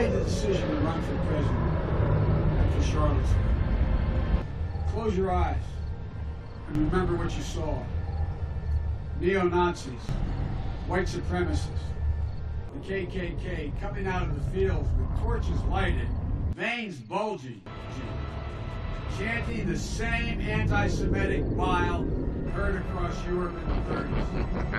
made the decision to run for president after Charlottesville. Close your eyes and remember what you saw. Neo-Nazis, white supremacists, the KKK coming out of the fields with torches lighted, veins bulging, chanting the same anti-Semitic bile heard across Europe in the 30s.